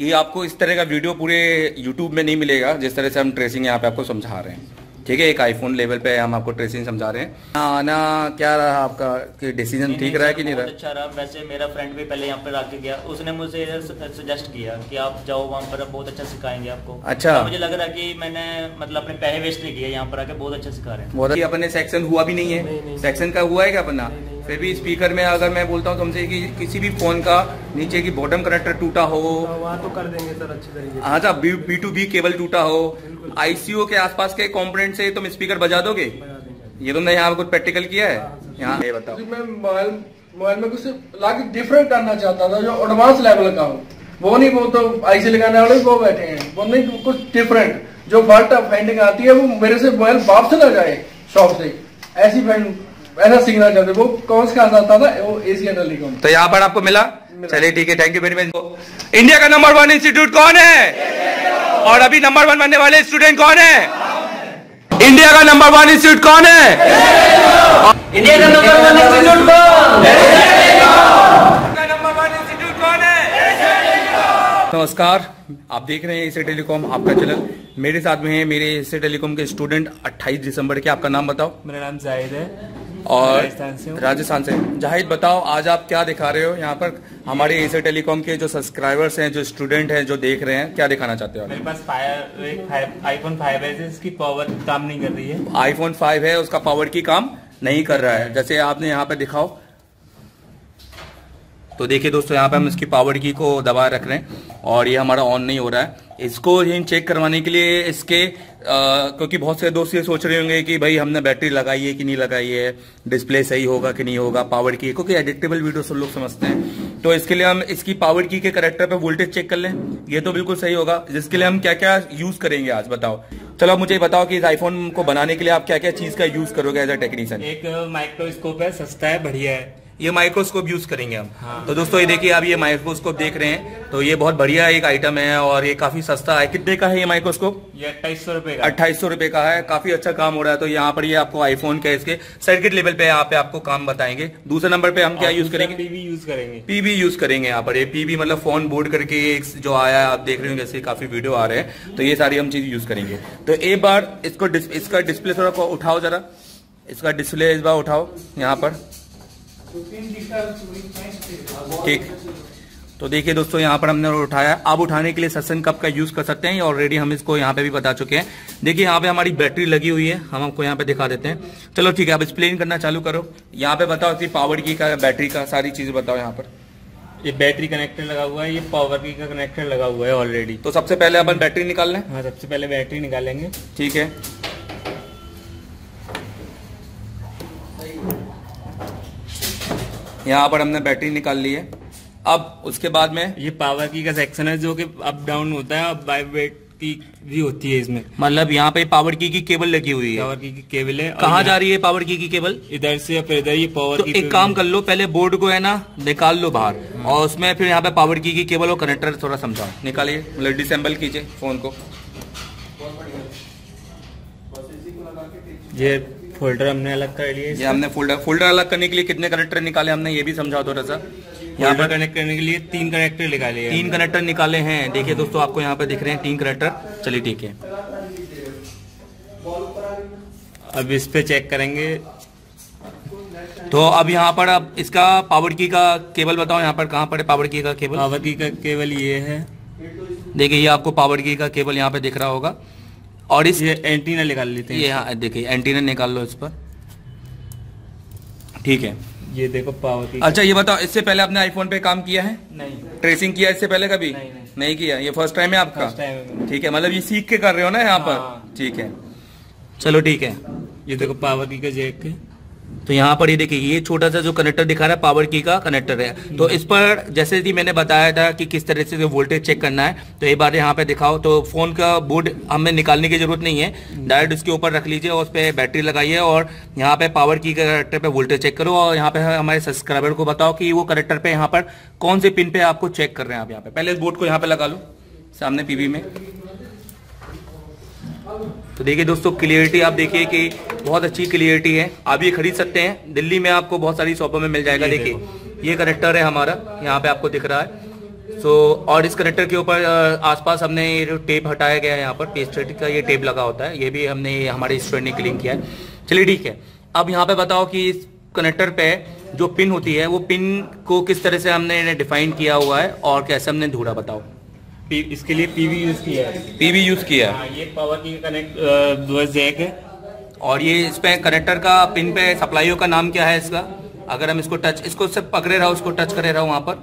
कि आपको इस तरह का वीडियो पूरे यूट्यूब में नहीं मिलेगा जिस तरह से हम ट्रेसिंग यहाँ पे आपको समझा रहे हैं। ठीक है एक आईफोन लेवल पे हम आपको ट्रेसिंग समझा रहे हैं। आना क्या रहा आपका? कि डिसीज़न ठीक रहा कि नहीं रहा? अच्छा रहा। वैसे मेरा फ्रेंड भी पहले यहाँ पर आके गया। उसने मुझे सजेस्ट किया कि आप जाओ वहाँ पर बहुत अच्छा सिखाएँगे आपको। अच्छा। मुझे लग रहा है कि मैंने मतलब अपने पैसे वेस्ट नहीं किया यहाँ पर आके बहुत अच्छा सिखा रहे हैं। अपने सेक्शन हुआ भी नहीं है? सेक्शन का हुआ है क्या अपना? फिर भी स्पीकर में अगर मैं बोलता हूँ तुमसे कि किसी भी फ़ोन का नीचे की बॉटम कनेक्टर टूटा हो। वहाँ तो कर देंगे सर अच्छी तरीके हाँ था बी टू बी केबल टूटा हो। आईसीयू के आसपास के कंपोनेंट से तुम स्पीकर बजा दोगे? ये तुमने यहाँ कुछ प्रैक्टिकल किया है? यहाँ ये बताओ। मैं मोबाइल मोबाइल में कुछ लाके डिफरेंट करना चाहता था जो एडवांस लेवल का हो। वो नहीं वो तो आईसी लगाने वाले वो बैठे हैं। वो नहीं कुछ डिफरेंट जो फॉल्ट फाइंडिंग आती है वो मेरे से मोबाइल वापस ना जाए शॉप से। ऐसी फाइंड ऐसा सीखना चाहते वो कौन सा आता था? वो एशिया टेलीकॉम तो यहाँ पर आपको मिला। चलिए ठीक है thank you very much India का नंबर वन इंस्टीट्यूट कौन है? और अभी नंबर वन बनने वाले स्टूडेंट कौन है? इंडिया का नंबर वन इंस्टीट्यूट कौन है? इंडिया का नंबर वन इंस्टीट्यूट का नंबर वन इंस्टीट्यूट कौन है? नमस्कार आप देख रहे हैं इसे टेलीकॉम आपका चैनल। मेरे साथ में है मेरे इसे टेलीकॉम के स्टूडेंट 28 दिसंबर के आपका नाम बताओ। मेरा नाम जाहिद है। और राजस्थान से। जाहिद बताओ आज आप क्या दिखा रहे हो? यहाँ पर हमारे एसे टेलीकॉम के जो सब्सक्राइबर्स हैं जो स्टूडेंट हैं जो देख रहे हैं क्या दिखाना चाहते हो मेरे पास फाइव आईफोन फाइव है इसकी पावर काम नहीं कर रही है। आईफोन फाइव है उसका पावर की काम नहीं कर रहा है। जैसे आपने यहाँ पे दिखाओ। तो देखिए दोस्तों यहाँ पे हम इसकी पावर की को दबा रख रहे हैं और ये हमारा ऑन नहीं हो रहा है। इसको ही चेक करवाने के लिए इसके क्योंकि बहुत से दोस्त ये सोच रहे होंगे कि भाई हमने बैटरी लगाई है कि नहीं लगाई है डिस्प्ले सही होगा कि नहीं होगा पावर की, क्योंकि एडिक्टेबल वीडियो सब लोग समझते हैं। तो इसके लिए हम इसकी पावर की के करेक्टर पे वोल्टेज चेक कर लें। ये तो बिल्कुल सही होगा। जिसके लिए हम क्या क्या यूज़ करेंगे आज, बताओ। चलो, मुझे बताओ कि इस आईफोन को बनाने के लिए आप क्या क्या चीज़ का यूज़ करोगे एज अ टेक्नीशियन एक माइक्रोस्कोप है, सस्ता है, बढ़िया है। ये माइक्रोस्कोप यूज़ करेंगे हम। हाँ। तो दोस्तों ये देखिए आप ये माइक्रोस्कोप देख रहे हैं तो ये बहुत बढ़िया एक आइटम है और ये काफ़ी सस्ता है। कितने का है ये माइक्रोस्कोप ये अट्ठाईस सौ रुपए अट्ठाईस सौ रुपए का है। काफ़ी अच्छा काम हो रहा है। तो यहाँ पर ये आपको आईफोन के इसके सर्किट लेवल पे यहाँ पे आपको काम बताएँगे। दूसरे नंबर पे हम क्या यूज़ करेंगे? टीवी यूज़ करेंगे। पीबी यूज़ करेंगे यहाँ पर। ये पीबी मतलब फ़ोन बोर्ड करके जो आया आप देख रहे हो जैसे काफ़ी वीडियो आ रहे हैं। तो ये सारी हम चीज़ यूज़ करेंगे। तो एक बार इसको इसका डिस्प्ले थोड़ा उठाओ जरा। इसका डिस्प्ले इस बार उठाओ यहाँ पर। ठीक। तो देखिए दोस्तों यहाँ पर हमने उठाया। अब उठाने के लिए सत्संग कप का यूज़ कर सकते हैं? ऑलरेडी हम इसको यहाँ पे भी बता चुके हैं। देखिए यहाँ पे हमारी बैटरी लगी हुई है। हम आपको यहाँ पे दिखा देते हैं। चलो ठीक है अब एक्सप्लेन करना चालू करो। यहाँ पे बताओ कि पावर की का बैटरी का सारी चीज़ें बताओ यहाँ पर। ये बैटरी कनेक्टर लगा हुआ है। ये पावर की का कनेक्टर लगा हुआ है ऑलरेडी तो सबसे पहले अपन बैटरी निकाल लें। हाँ सबसे पहले बैटरी निकालेंगे। ठीक है। यहाँ पर हमने बैटरी निकाल ली है। अब उसके बाद में ये पावर की का सेक्शन है जो कि अप डाउन होता है और वाइब्रेट की भी होती है इसमें। मतलब यहाँ पे पावर की की केबल लगी हुई है। पावर की की केबल है कहाँ जा रही है पावर की की केबल इधर से या फिर इधर ये पावर तो की एक काम कर लो पहले बोर्ड को है ना निकाल लो बाहर। और उसमें फिर यहाँ पे पावर की की केबल और कनेक्टर थोड़ा समझाओ। निकालिए मतलब डिसेंबल कीजिए फ़ोन को। ये फोल्डर हमने अलग कर लिए ये हमने फोल्डर फोल्डर अलग करने के लिए कितने कनेक्टर निकाले हमने ये भी समझा थोड़ा सा। यहाँ पर कनेक्ट करने के लिए तीन कनेक्टर निकाले हैं तीन कनेक्टर निकाले हैं। देखिए दोस्तों आपको यहाँ पे दिख रहे हैं तीन कनेक्टर चलिए ठीक है। अब इस पे चेक करेंगे। तो अब यहाँ पर अब इसका पावर की का केबल बताओ यहाँ पर कहाँ पर है पावर की का केबल पावर की का केवल ये है। देखिए ये आपको पावर की का केबल यहाँ पे दिख रहा होगा। और इस ये एंटीना निकाल लेते हैं ये हाँ देखिए एंटीना निकाल लो इस पर। ठीक है। ये देखो पावर अच्छा ये बताओ इससे पहले आपने आईफोन पे काम किया है? नहीं। ट्रेसिंग किया इससे पहले कभी? नहीं, नहीं। नहीं किया। ये फ़र्स्ट टाइम है आपका? ठीक है मतलब ये सीख के कर रहे हो ना यहाँ पर? हाँ। ठीक है। चलो ठीक है। ये देखो पावर की का जैक है तो यहाँ पर ये देखिए, ये छोटा सा जो कनेक्टर दिखा रहा है पावर की का कनेक्टर है। तो इस पर जैसे कि मैंने बताया था कि किस तरह से वोल्टेज चेक करना है तो एक बार यहाँ पे दिखाओ तो फ़ोन का बोर्ड हमें निकालने की ज़रूरत नहीं है। डायरेक्ट उसके ऊपर रख लीजिए और उस पर बैटरी लगाइए और यहाँ पे पावर की कनेक्टर पे वोल्टेज चेक करो और यहाँ पे हमारे सब्सक्राइबर को बताओ कि वो कनेक्टर पे यहाँ पर कौन से पिन पे आपको चेक कर रहे हैं आप यहाँ पे। पहले बोर्ड को यहाँ पे लगा लो, सामने पीवी में। तो देखिए दोस्तों क्लियरिटी आप देखिए कि बहुत अच्छी क्लियरिटी है। आप ये खरीद सकते हैं। दिल्ली में आपको बहुत सारी शॉपों में मिल जाएगा। देखिए ये कनेक्टर है हमारा। यहाँ पे आपको दिख रहा है। सो so, और इस कनेक्टर के ऊपर आसपास हमने ये जो टेप हटाया गया है यहाँ पर। पेस्टेड का ये टेप लगा होता है। ये भी हमने हमारे स्टूडेंट ने क्लीन किया है। चलिए ठीक है। अब यहाँ पे बताओ कि इस कनेक्टर पे जो पिन होती है वो पिन को किस तरह से हमने डिफाइन किया हुआ है और कैसे हमने ढूंढा बताओ? इसके लिए पीवी यूज़ किया है। पीवी यूज़ किया है। हाँ, ये पावर की कनेक्ट दो जैक है। और ये इस पे कनेक्टर का पिन पे सप्लाईओ का नाम क्या है इसका? अगर हम इसको टच इसको सिर्फ़ पकड़े रहो उसको टच करे रहो वहाँ पर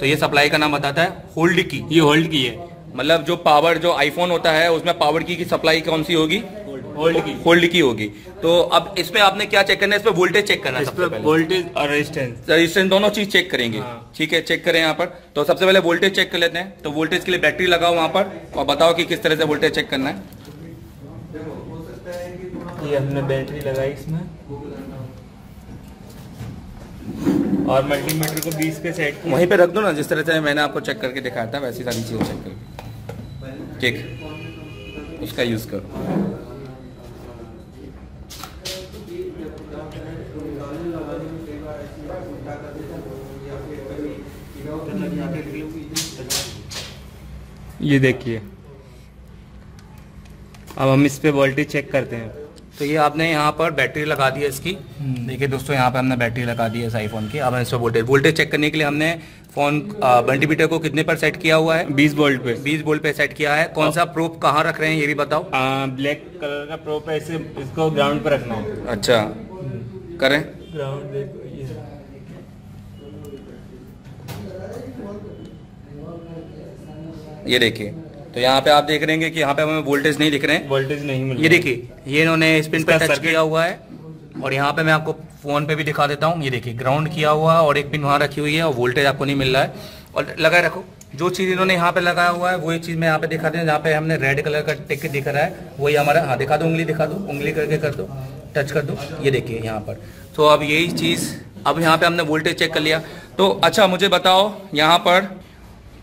तो ये सप्लाई का नाम बताता है होल्ड की ये होल्ड की है। मतलब जो पावर जो आईफोन होता है उसमें पावर की की सप्लाई कौन सी होगी? होल्ड की होल्ड की होगी। तो अब इसमें आपने क्या चेक करना है? इसमें वोल्टेज चेक करना है पर वोल्टेज और रेजिस्टेंस रजिस्टेंस दोनों चीज़ चेक करेंगे। हाँ। ठीक है चेक करें यहाँ पर। तो सबसे पहले वोल्टेज चेक कर लेते हैं। तो वोल्टेज के लिए बैटरी लगाओ वहाँ पर और बताओ कि किस तरह से वोल्टेज चेक करना है। ये हमने बैटरी लगाई इसमें। और मल्टीमीटर को 20 पे सेट वहीं पे रख दो ना, जिस तरह से मैंने आपको चेक करके दिखाया था, वैसी सारी चीज़ें चेक कर ठीक। उसका यूज़ करो। ये देखिए। अब हम इस पे वोल्टेज चेक करते हैं। तो ये आपने यहाँ पर बैटरी लगा दी है इसकी। देखिए दोस्तों यहाँ पर हमने बैटरी लगा दी है इस आईफोन की। अब हम इसमें वोल्टेज वोल्टेज चेक करने के लिए हमने फ़ोन मल्टीमीटर को कितने पर सेट किया हुआ है? 20 वोल्ट पे। 20 वोल्ट पे सेट किया है। कौन सा प्रूफ कहाँ रख रहे हैं ये भी बताओ। ब्लैक कलर का प्रोप है इसे इसको ग्राउंड पे रखना है। अच्छा। करें। ग्राउंड देखो ये देखिए। तो यहाँ पे आप देख रहे हैं कि यहाँ पे हमें वोल्टेज नहीं दिख रहे हैं। वोल्टेज नहीं मिल ये देखिए ये इन्होंने स्पिन पे टच किया हुआ है और यहाँ पे मैं आपको फ़ोन पे भी दिखा देता हूँ। ये देखिए ग्राउंड किया हुआ है और एक पिन वहाँ रखी हुई है और वोल्टेज आपको नहीं मिल रहा है। और लगाए रखो जो चीज़ इन्होंने यहाँ पे लगाया हुआ है वही चीज़ मैं यहाँ पे दिखा दें जहाँ पे हमने रेड कलर का टिक दिख रहा है। वही हमारा हाँ दिखा दो उंगली दिखा दो उंगली करके कर दो टच कर दो। ये देखिए यहाँ पर। तो अब यही चीज़ अब यहाँ पे हमने वोल्टेज चेक कर लिया। तो अच्छा मुझे बताओ यहाँ पर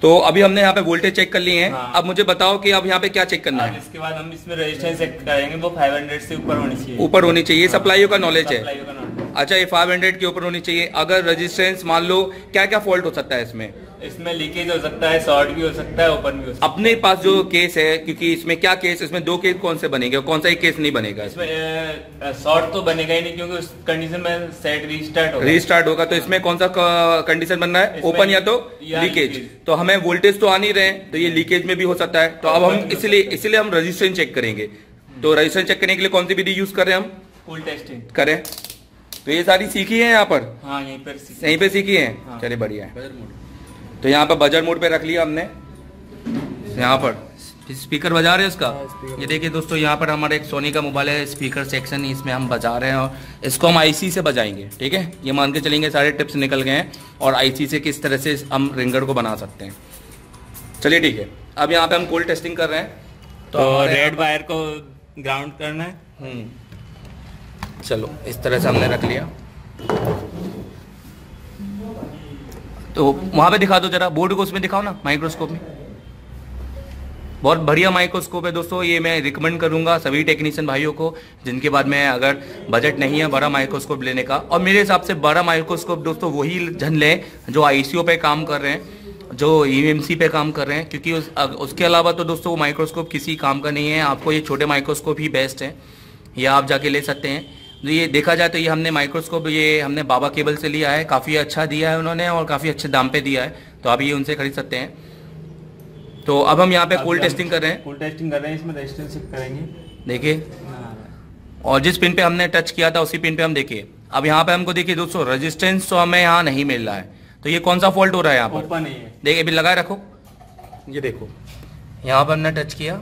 तो अभी हमने यहाँ पे वोल्टेज चेक कर लिए हैं। हाँ। अब मुझे बताओ कि अब यहाँ पे क्या चेक करना है? इसके बाद हम इसमें रेजिस्टेंस चेक करेंगे वो 500 से ऊपर होनी चाहिए। ऊपर होनी चाहिए। हाँ। सप्लाईयों का नॉलेज है। अच्छा ये 500 के ऊपर होनी चाहिए। अगर रेजिस्टेंस मान लो क्या क्या फॉल्ट हो सकता है इसमें? इसमें लीकेज हो सकता है शॉर्ट भी हो सकता है ओपन भी हो सकता अपने पास जो केस है क्योंकि इसमें क्या केस इसमें दो केस कौन से बनेंगे कौन सा एक केस नहीं बनेगा? इसमें शॉर्ट तो बनेगा ही नहीं क्योंकि उस कंडीशन में सेट रीस्टार्ट होगा। रीस्टार्ट होगा तो इसमें कौन सा कंडीशन बनना है? ओपन या तो लीकेज। तो हमें वोल्टेज तो आ नहीं रहे तो ये लीकेज में भी हो सकता है। तो अब हम हो इसलिए इसलिए हम रजिस्ट्रेशन चेक करेंगे। तो रजिस्ट्रेशन चेक करने के लिए कौन सी विधि यूज़ कर रहे हैं हम? फुल टेस्टिंग करें। तो ये सारी सीखी है यहाँ पर? हाँ यहीं पर सीख- यहीं पे सीखी है? हाँ। चलिए बढ़िया है। तो यहाँ पर बजर मोड पे रख लिया हमने। यहाँ पर। स्पीकर बजा रहे हैं उसका? हाँ, ये देखिए दोस्तों यहाँ पर हमारा एक सोनी का मोबाइल है स्पीकर सेक्शन इसमें हम बजा रहे हैं और इसको हम आईसी से बजाएँगे ठीक है? ये मान के चलेंगे सारे टिप्स निकल गए हैं और आईसी से किस तरह से हम रिंगर को बना सकते हैं। चलिए ठीक है अब यहाँ पे हम कोल्ड टेस्टिंग कर रहे हैं। तो हमारे रेड वायर को ग्राउंड करना है। हम्म। चलो इस तरह से हमने रख लिया। तो वहाँ पे दिखा दो जरा बोर्ड को उसमें दिखाओ ना माइक्रोस्कोप में। बहुत बढ़िया माइक्रोस्कोप है दोस्तों ये मैं रिकमेंड करूँगा सभी टेक्नीशियन भाइयों को जिनके बाद में अगर बजट नहीं है बड़ा माइक्रोस्कोप लेने का। और मेरे हिसाब से बड़ा माइक्रोस्कोप दोस्तों वही जन लें जो आईसीयू पे काम कर रहे हैं जो ईएमसी पे काम कर रहे हैं क्योंकि उस, उसके अलावा तो दोस्तों वो माइक्रोस्कोप किसी काम का नहीं है आपको ये छोटे माइक्रोस्कोप ही बेस्ट है ये आप जाके ले सकते हैं। ये देखा जाए तो ये हमने माइक्रोस्कोप ये हमने बाबा केबल से लिया है। काफ़ी अच्छा दिया है उन्होंने और काफ़ी अच्छे दाम पे दिया है। तो आप ये उनसे खरीद सकते हैं। तो अब हम यहाँ पे कोल्ड टेस्टिंग कर रहे हैं। कोल्ड टेस्टिंग कर रहे हैं इसमें रेजिस्टेंस करेंगे। देखिए। हाँ। और जिस पिन पे हमने टच किया था उसी पिन पे हम देखिए। अब यहाँ पे हमको देखिए दोस्तों रेजिस्टेंस तो हमें यहाँ नहीं मिल रहा है। तो ये कौन सा फॉल्ट हो रहा है यहाँ पर? है। देखिए अभी लगाए रखो। ये देखो। यहाँ पर हमने टच किया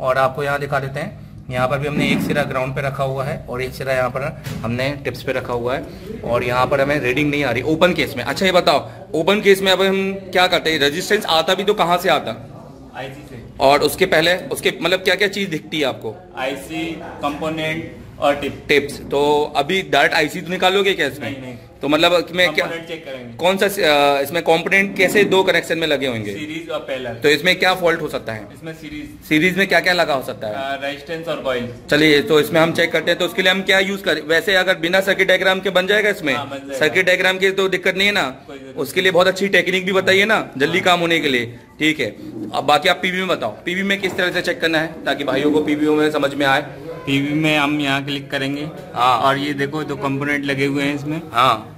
और आपको यहाँ दिखा देते हैं। यहाँ पर भी हमने एक सिरा ग्राउंड पे रखा हुआ है और एक सिरा यहाँ पर हमने टिप्स पे रखा हुआ है और यहाँ पर हमें रीडिंग नहीं आ रही ओपन केस में। अच्छा ये बताओ ओपन केस में अब हम क्या करते हैं? रेजिस्टेंस आता भी तो कहाँ से आता? आईसी से। और उसके पहले उसके मतलब क्या क्या चीज़ दिखती है आपको? आईसी कंपोनेंट और टिप। टिप्स। तो अभी डायरेक्ट आईसी तो निकालोगे क्या इसमें? नहीं, नहीं। तो मतलब कि मैं क्या कौन सा इसमें कंपोनेंट कैसे दो कनेक्शन में लगे होंगे? सीरीज़ और पहला तो इसमें क्या फॉल्ट हो सकता है? इसमें सीरीज़ सीरीज़ में क्या क्या लगा हो सकता है? रेजिस्टेंस और कॉइल चलिए तो इसमें हम चेक करते हैं। तो उसके लिए हम क्या यूज़ करें? वैसे अगर बिना सर्किट डायग्राम के बन जाएगा इसमें? हाँ। सर्किट डायग्राम की तो दिक्कत नहीं है ना? उसके लिए बहुत अच्छी टेक्निक भी बताइए ना जल्दी काम होने के लिए। ठीक है। अब बाकी आप पीवी में बताओ। पीवी में किस तरह से चेक करना है ताकि भाइयों को पीवी में समझ में आए। पीवी में हम यहाँ क्लिक करेंगे। हाँ। और ये देखो दो कंपोनेंट लगे हुए हैं इसमें। हाँ।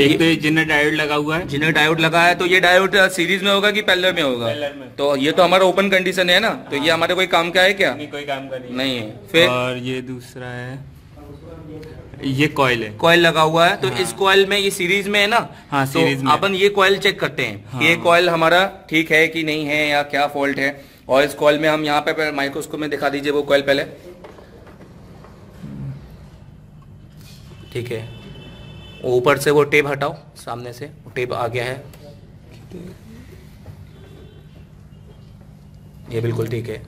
एक तो ये जिनर डायोड लगा हुआ है। जिन्हें डायोड लगा है तो ये डायोड सीरीज़ में होगा कि पैरेलल में होगा? पैरेलल में। तो ये तो हमारा ओपन कंडीशन है ना? तो ये हमारे कोई काम का है क्या? नहीं कोई काम का नहीं नहीं है। फिर? और ये दूसरा है ये कॉइल है। कॉयल लगा हुआ है तो हाँ। इस कॉयल में ये सीरीज़ में है ना? हाँ, सीरीज़ तो में। अपन ये कॉयल चेक करते हैं हाँ। ये कॉयल हमारा ठीक है कि नहीं है या क्या फॉल्ट है। और इस कॉयल में हम यहाँ पे माइक्रोस्कोप में दिखा दीजिए वो कॉयल पहले। ठीक है। ऊपर से वो टेप हटाओ, सामने से। वो टेप आ गया है। ये बिल्कुल ठीक है।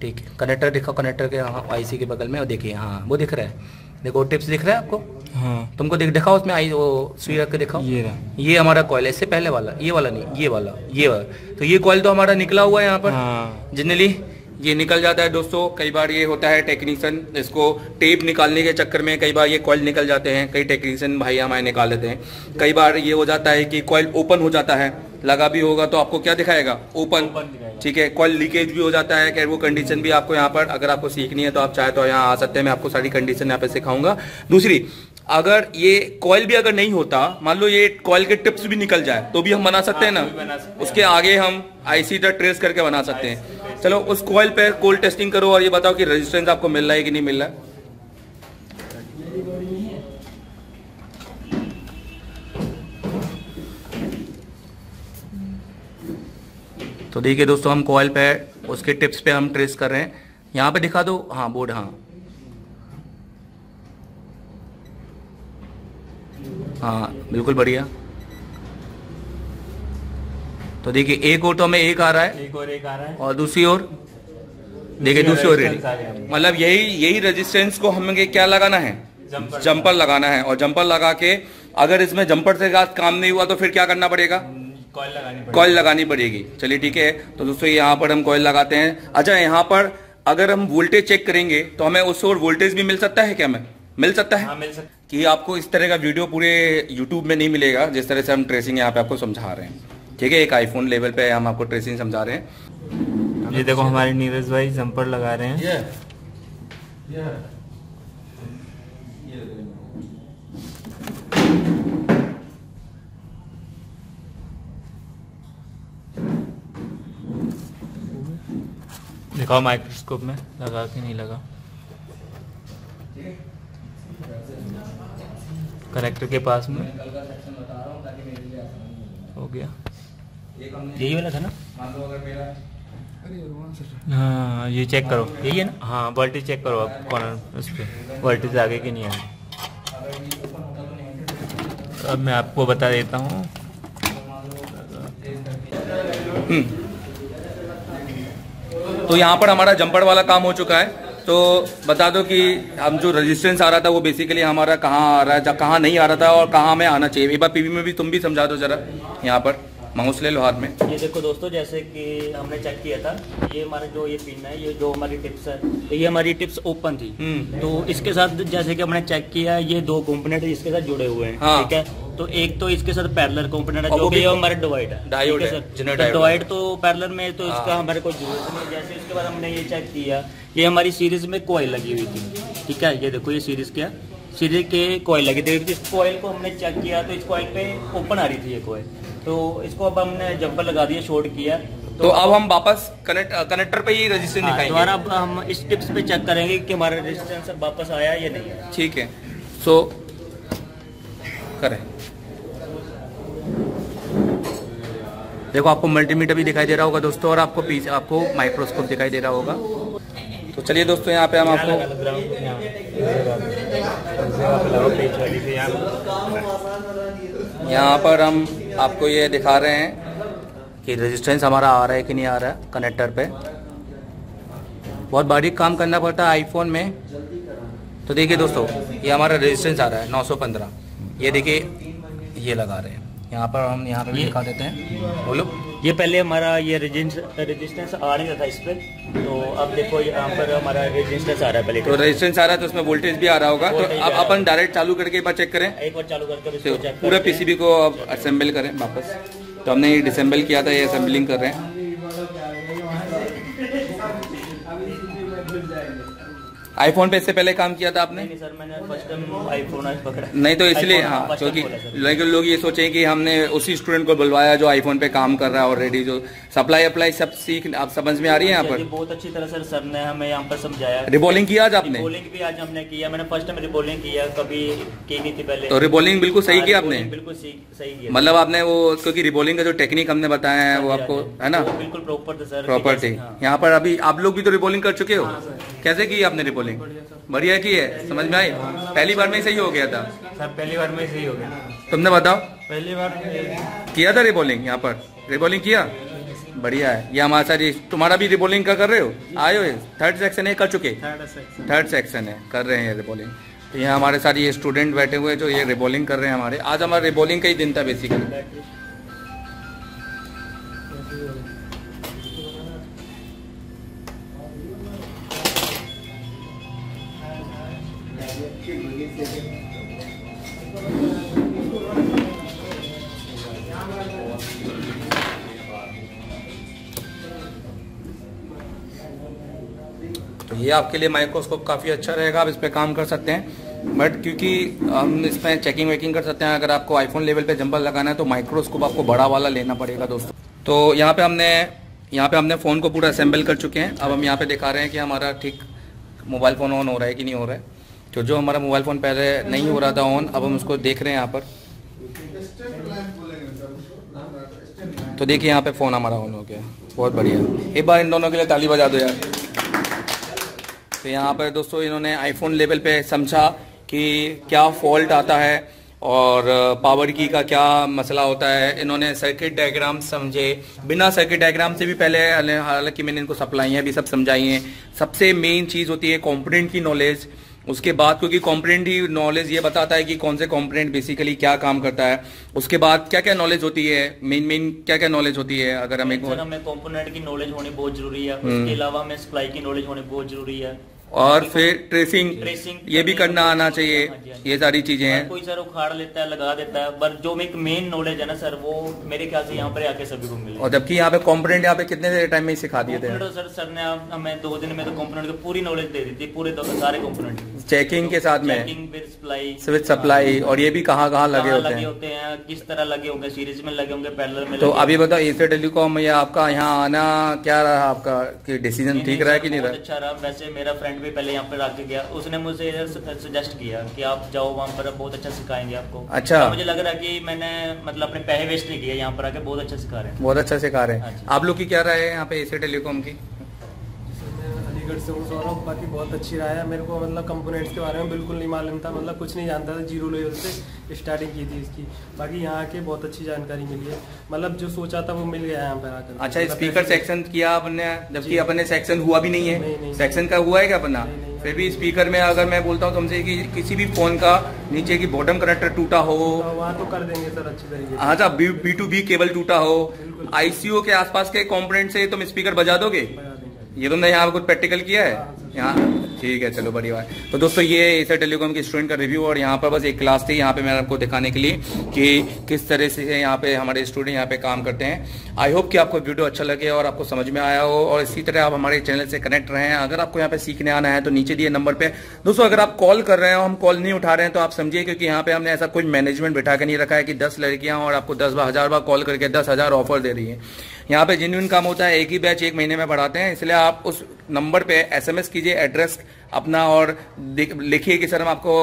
ठीक है। कनेक्टर दिखाओ कनेक्टर के आईसी के बगल में। और देखिए हाँ वो दिख रहा है। देखो टिप्स दिख रहा है आपको? हाँ। तुमको दिख दिखाओ उसमें आई वो सुई रख के दिखाओ। ये रहा। ये हमारा कॉयल इससे पहले वाला ये वाला नहीं ये वाला ये वाला। तो ये कॉयल तो हमारा निकला हुआ है यहाँ पर। हाँ। जनरली ये निकल जाता है दोस्तों कई बार ये होता है टेक्नीशियन इसको टेप निकालने के चक्कर में कई बार ये कॉयल निकल जाते हैं। कई टेक्नीशियन भाई हमारे निकाल लेते हैं। कई बार ये हो जाता है कि कॉयल ओपन हो जाता है। लगा भी होगा तो आपको क्या दिखाएगा? ओपन ठीक है कॉयल लीकेज भी हो जाता है खैर वो कंडीशन भी आपको यहाँ पर अगर आपको सीखनी है तो आप चाहे तो यहाँ आ सकते हैं। मैं आपको सारी कंडीशन यहाँ पे सिखाऊँगा। दूसरी अगर ये कॉयल भी अगर नहीं होता मान लो ये कॉयल के टिप्स भी निकल जाए तो भी हम बना सकते हैं हाँ, ना? तो सकते उसके आगे हम आईसी तक ट्रेस करके बना सकते हैं। चलो उस कॉयल पे कोल्ड टेस्टिंग करो और ये बताओ कि रेजिस्टेंस आपको मिल रहा है कि नहीं मिल रहा है। तो देखिए दोस्तों हम कॉयल पे उसके टिप्स पे हम ट्रेस कर रहे हैं। यहाँ पे दिखा दो। हाँ बोर्ड हाँ। हाँ बिल्कुल बढ़िया। तो देखिए एक और तो हमें एक आ रहा है एक और एक आ रहा है। और दूसरी ओर? देखिए दूसरी ओर मतलब यही यही रेजिस्टेंस को हमें क्या लगाना है? जंपर जंपर लगाना है। और जंपर लगा के अगर इसमें जंपर से काम नहीं हुआ तो फिर क्या करना पड़ेगा? कॉइल लगानी पड़ेगी। कॉयल लगानी पड़ेगी। चलिए ठीक है। तो दोस्तों यहाँ पर हम कॉयल लगाते हैं। अच्छा यहाँ पर अगर हम वोल्टेज चेक करेंगे तो हमें उस और वोल्टेज भी मिल सकता है क्या हमें? मिल सकता है? हाँ मिल सकता कि आपको इस तरह का वीडियो पूरे यूट्यूब में नहीं मिलेगा जिस तरह से हम ट्रेसिंग यहाँ पे आपको समझा रहे हैं। ठीक है एक आईफोन लेवल पे हम आपको ट्रेसिंग समझा रहे हैं। ये देखो हमारे नीरज भाई जंपर लगा रहे हैं। दिखाओ माइक्रोस्कोप में लगा कि नहीं लगा? कनेक्टर के पास में। हो गया। यही वाला था ना? हाँ ये चेक करो। यही है ना? हाँ वोल्टेज चेक करो आप कॉर्नर उस पर वोल्टेज आगे की नहीं तो अब मैं आपको बता देता हूँ। तो यहाँ पर हमारा जंपर वाला काम हो चुका है। तो बता दो कि हम जो रेजिस्टेंस आ रहा था वो बेसिकली हमारा कहाँ आ रहा है कहाँ नहीं आ रहा था और कहाँ हमें आना चाहिए एक बार पीवी में भी तुम भी समझा दो जरा यहाँ पर माउस ले लो हाथ में ये देखो दोस्तों जैसे कि हमने चेक किया था ये हमारा जो ये पिन है ये जो हमारी टिप्स है ये हमारी टिप्स ओपन थी हम्म। तो इसके साथ जैसे कि हमने चेक किया ये दो कंपोनेंट इसके साथ जुड़े हुए हैं हाँ। ठीक है तो एक तो इसके साथ पैरलर कंपोनेंट है जो कि हमारा डिवाइड है डायोड है? जिनर तो डिवाइड तो में तो इसका हाँ। हमारे कोई ज़रूरत नहीं है। जैसे इसके बाद हमने ये चेक किया ये हमारी सीरीज़ में कोयल लगी हुई थी। ठीक है ये देखो ये सीरीज़ क्या? सीरीज़ के कोयल लगी। थी इस कोयल को हमने चेक किया तो इस कोयल पे ओपन आ रही थी ये कोयल तो इसको अब हमने जंपर लगा दिया शॉर्ट किया। तो अब हम वापस कनेक्ट कनेक्टर पे ही रजिस्टेंस हाँ, दिखाएँगे। दोबारा अब हम इस टिप्स पे चेक करेंगे कि हमारा रेजिस्टेंस वापस आया या नहीं आया। ठीक है। सो करें। देखो आपको मल्टीमीटर भी दिखाई दे रहा होगा दोस्तों और आपको पीछे आपको माइक्रोस्कोप दिखाई दे रहा होगा। तो चलिए दोस्तों यहाँ पे हम आपको यहाँ। पर हम आपको ये दिखा रहे हैं कि रेजिस्टेंस हमारा आ रहा है कि नहीं आ रहा है कनेक्टर पे। बहुत बारीक काम करना पड़ता है आईफोन में। तो देखिए दोस्तों ये हमारा रेजिस्टेंस आ रहा है 915 ये देखिए ये लगा रहे हैं। यहाँ पर हम यहाँ पे भी दिखा देते हैं। बोलो। ये पहले हमारा ये रेजिस्टेंस आ नहीं रहा था इस पर तो अब देखो यहाँ पर हमारा रेजिस्टेंस आ रहा है पहले तो रेजिस्टेंस आ रहा है तो उसमें वोल्टेज भी आ रहा होगा। तो अब अपन डायरेक्ट चालू करके एक बार चेक करें। एक बार चालू करके पूरा पीसीबी को अब असेंबल करें वापस। तो हमने ये डिसेंबल किया था ये असेंबलिंग कर रहे हैं। आईफोन पे इससे पहले काम किया था आपने? नहीं सर मैंने फ़र्स्ट टाइम आईफोन पकड़ा। नहीं तो इसलिए हाँ क्योंकि लेकिन लोग ये सोचे कि हमने उसी स्टूडेंट को बुलवाया जो आईफोन पे काम कर रहा है ऑलरेडी जो सप्लाई अप्लाई सब सीख आप समझ में आ रही है यहाँ पर? बहुत अच्छी तरह सर सर ने हमें यहाँ पर समझाया। रिबोलिंग किया आज आपने? रिबॉलिंग भी आज हमने किया। मैंने फ़र्स्ट टाइम रिबॉलिंग किया कभी की नहीं थी पहले। तो रिबॉलिंग बिल्कुल सही हाँ, किया आपने? बिल्कुल सही सही किया। मतलब आपने वो क्योंकि रिबोलिंग का जो टेक्निक हमने बताया है वो हाँ आपको हाँ है ना? बिल्कुल प्रॉपर था सर। प्रॉपर थी हाँ। यहाँ पर अभी आप लोग भी तो रिबोलिंग कर चुके हो? कैसे की आपने रिबोलिंग बढ़िया की है समझ में आई? पहली बार में सही हो गया था? सर पहली बार में सही हो गया। तुमने बताओ। पहली बार किया था रिबोलिंग यहाँ पर? रिबोलिंग किया? बढ़िया है। ये हमारे साथ तुम्हारा भी रिबोलिंग का कर रहे हो? आए हो थर्ड सेक्शन है कर चुके? थर्ड सेक्शन है। कर रहे हैं ये रिबॉलिंग। तो यहाँ हमारे साथ ये स्टूडेंट बैठे हुए हैं जो ये रिबॉलिंग कर रहे हैं हमारे। आज हमारा रिबॉलिंग का ही दिन था बेसिकली तो ये आपके लिए माइक्रोस्कोप काफ़ी अच्छा रहेगा, आप इस पर काम कर सकते हैं। बट क्योंकि हम इसमें चेकिंग वेकिंग कर सकते हैं, अगर आपको आईफोन लेवल पे जंपर लगाना है तो माइक्रोस्कोप आपको बड़ा वाला लेना पड़ेगा दोस्तों। तो यहाँ पे हमने, यहाँ पे हमने फ़ोन को पूरा असेंबल कर चुके हैं। अब हम यहाँ पे दिखा रहे हैं कि हमारा ठीक मोबाइल फ़ोन ऑन हो रहा है कि नहीं हो रहा है। तो जो हमारा मोबाइल फ़ोन पहले नहीं हो रहा था ऑन अब हम उसको देख रहे हैं यहाँ पर। तो देखिए यहाँ पे फ़ोन हमारा ऑन हो गया बहुत बढ़िया। एक बार इन दोनों के लिए ताली बजा दो यार। तो यहाँ पर दोस्तों इन्होंने आईफोन लेवल पे समझा कि क्या फॉल्ट आता है और पावर की का क्या मसला होता है। इन्होंने सर्किट डायग्राम समझे। बिना सर्किट डायग्राम से भी पहले हालाँकि मैंने इनको सप्लाइयाँ भी सब समझाई हैं। सबसे मेन चीज़ होती है कॉम्पोनेंट की नॉलेज उसके बाद क्योंकि कॉम्पोनेंट ही नॉलेज ये बताता है कि कौन से कॉम्पोनेंट बेसिकली क्या काम करता है। उसके बाद क्या क्या नॉलेज होती है? मेन मेन क्या क्या नॉलेज होती है? अगर हमें हमें कंपोनेंट की नॉलेज होनी बहुत ज़रूरी है। हम्म। उसके अलावा हमें सप्लाई की नॉलेज होनी बहुत ज़रूरी है। और फिर ट्रेसिंग ट्रेसिंग ये भी करना आना चाहिए। हाँ हाँ। ये सारी चीज़ें हैं। कोई सर उखाड़ लेता है लगा देता है पर जो एक मेन नॉलेज है ना सर वो मेरे ख्याल से यहाँ पर आके सभी को मिले और जबकि यहाँ पे कॉम्पोनेंट यहाँ पे कितने टाइम में ही सिखा दिए थे? सर सर ने हमें दो दिन में तो कंपोनेंट की पूरी नॉलेज दे दी थी पूरे सारे कंपोनेंट चेकिंग के साथ में? सप्लाई स्विच सप्लाई और ये भी कहाँ कहाँ लगे होते हैं? हैं किस तरह लगे होंगे सीरीज़ में लगे होंगे पैरेलल में तो अभी बताओ एसी टेलीकॉम या आपका यहाँ आना क्या रहा आपका कि डिसीज़न ठीक रहा है कि नहीं रहा? अच्छा रहा। वैसे मेरा फ्रेंड भी पहले यहाँ पर आके गया। उसने मुझे सजेस्ट किया कि आप जाओ वहाँ पर बहुत अच्छा सिखाएँगे आपको। अच्छा। तो मुझे लग रहा है कि मैंने मतलब अपने पैसे वेस्ट नहीं किया यहाँ पर आके बहुत अच्छा सिखा रहे हैं। बहुत अच्छा सिखा रहे हाँ। हैं। आप लोग की क्या राय है यहाँ पे एसी टेलीकॉम की? अलीगढ़ से हूँ सौरभ बाकी बहुत अच्छी राय है। मेरे को मतलब कंपोनेंट्स के बारे में बिल्कुल नहीं मालूम था। मतलब कुछ नहीं जानता था ज़ीरो लेवल से स्टार्टिंग की थी इसकी। बाकी यहाँ आके बहुत अच्छी जानकारी मिली है। मतलब जो सोचा था वो मिल गया यहाँ पर आकर। अच्छा मतलब स्पीकर सेक्शन किया आपने जबकि अपने सेक्शन हुआ भी नहीं है। सेक्शन का हुआ है क्या अपना। फिर भी स्पीकर में अगर मैं बोलता हूँ तुमसे कि किसी भी फ़ोन का नीचे की बॉटम कनेक्टर टूटा हो। तो वहाँ तो कर देंगे सर अच्छी तरीके हाँ अच्छा बी टू बी केबल टूटा हो। आईसीओ के आसपास के कंपोनेंट से तुम स्पीकर बजा देंगे? ये तुमने यहाँ कुछ प्रैक्टिकल किया है? यहाँ? ठीक है, चलो बढ़िया है। तो दोस्तों, ये इसे टेलीकॉम की स्टूडेंट का रिव्यू और यहाँ पर बस एक क्लास थी, यहाँ पे मैंने आपको दिखाने के लिए कि किस तरह से यहाँ पे हमारे स्टूडेंट यहाँ पे काम करते हैं। आई होप कि आपको वीडियो अच्छा लगे और आपको समझ में आया हो और इसी तरह आप हमारे चैनल से कनेक्ट रहे हैं। अगर आपको यहाँ पे सीखने आना है तो नीचे दिए नंबर पर दोस्तों, अगर आप कॉल कर रहे हो, हम कॉल नहीं उठा रहे हैं तो आप समझिए क्योंकि यहाँ पे हमने ऐसा कोई मैनेजमेंट बैठा के नहीं रखा है कि दस लड़कियाँ और आपको दस हज़ार बार कॉल करके दस ऑफ़र दे रही है। यहाँ पे जेन्यून काम होता है एक ही बैच एक महीने में पढ़ाते हैं इसलिए आप उस नंबर पे एसएमएस कीजिए एड्रेस अपना और लिखिए कि सर हम आपको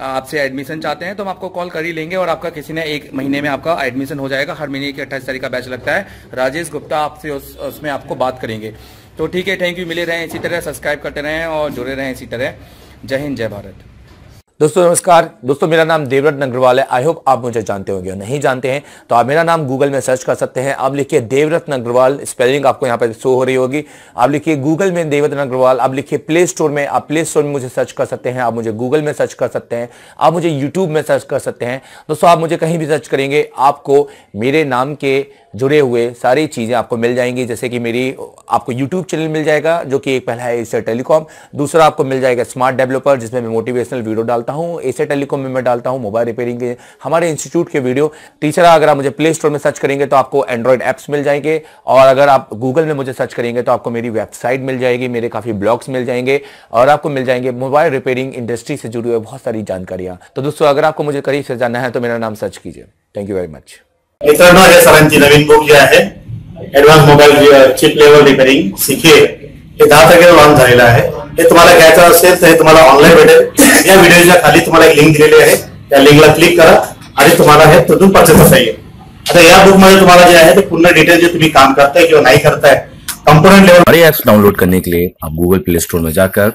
आपसे एडमिशन चाहते हैं तो हम आपको कॉल कर ही लेंगे और आपका किसी ने एक महीने में आपका एडमिशन हो जाएगा। हर महीने की अट्ठाईस तारीख का बैच लगता है। राजेश गुप्ता आपसे उस, उसमें आपको बात करेंगे। तो ठीक है थैंक यू मिले रहें इसी तरह सब्सक्राइब करते रहें और जुड़े रहें इसी तरह। जय हिंद जय भारत। दोस्तों, नमस्कार। दोस्तों, मेरा नाम देवरत्न अग्रवाल है। आई होप आप मुझे जानते होंगे और नहीं जानते हैं तो आप मेरा नाम गूगल में सर्च कर सकते हैं। आप लिखिए देवरत्न अग्रवाल स्पेलिंग आपको यहाँ पर शो हो रही होगी। आप लिखिए गूगल में देवरत्न अग्रवाल आप लिखिए प्ले स्टोर में, आप प्ले स्टोर में मुझे सर्च कर सकते हैं। आप मुझे गूगल में सर्च कर सकते हैं। आप मुझे यूट्यूब में सर्च कर सकते हैं। दोस्तों, आप मुझे कहीं भी सर्च करेंगे, आपको मेरे नाम के जुड़े हुए सारी चीज़ें आपको मिल जाएँगी। जैसे कि मेरी, आपको यूट्यूब चैनल मिल जाएगा, जो कि एक पहला है एशिया टेलीकॉम दूसरा आपको मिल जाएगा स्मार्ट डेवलपर जिसमें मैं मोटिवेशनल वीडियो डालता हूँ एशिया टेलीकॉम में मैं डालता हूँ, मोबाइल रिपेयरिंग के, हमारे इंस्टीट्यूट के वीडियो। तीसरा अगर आप मुझे प्ले स्टोर में सर्च करेंगे तो आपको एंड्रॉइड ऐप्स मिल जाएँगे और अगर आप गूगल में मुझे सर्च करेंगे तो आपको मेरी वेबसाइट मिल जाएगी, मेरे काफ़ी ब्लॉग्स मिल जाएँगे और आपको मिल जाएँगे मोबाइल रिपेयरिंग इंडस्ट्री से जुड़ी हुई बहुत सारी जानकारियाँ। तो दोस्तों, अगर आपको मुझे करीब से जानना है तो मेरा नाम सर्च कीजिए। थैंक यू वेरी मच मित्रांनो हे नवीन बुक जे आहे. Advance mobile chip level repairing सीखिए. हे दहा तारखेला लॉन्च झालेलं आहे. हे तुम्हाला घ्यायचं असेल तर हे तुम्हाला खाली तुम्हाला एक लिंक दिलेली आहे. त्या लिंकला क्लिक करा आणि तुम्हाला हे तिथून परचेस करता येईल. आता बुक मे तुम्हारा जे है पूर्ण डिटेल जे तुम्ही काम करताय किंवा नहीं करताय कंपोनेंट लेवल हमारे ऐप्स डाउनलोड करने के लिए आप गूगल प्ले स्टोर में जाकर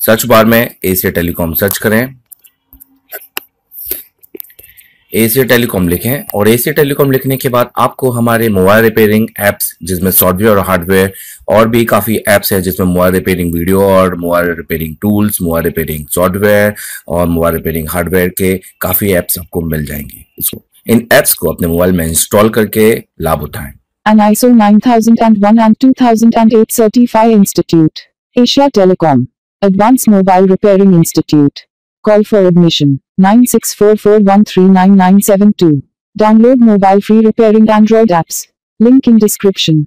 सर्च बार में एशिया टेलीकॉम सर्च करें। एशिया टेलीकॉम लिखें और एशिया टेलीकॉम लिखने के बाद आपको हमारे मोबाइल रिपेयरिंग एप्स जिसमें सॉफ्टवेयर और हार्डवेयर और भी काफ़ी एप्स हैं, जिसमें मोबाइल रिपेयरिंग वीडियो और mobile repairing tools mobile repairing software और मोबाइल रिपेयरिंग हार्डवेयर के काफ़ी एप्स आपको मिल जाएँगे इसको, इन एप्स को अपने मोबाइल में इंस्टॉल करके लाभ उठाएँ an ISO 9001 and 2008 certified institute. Asia Telecom. Advanced Mobile Repairing Institute. Call 9644139972. Download mobile free repairing Android apps. Link in description.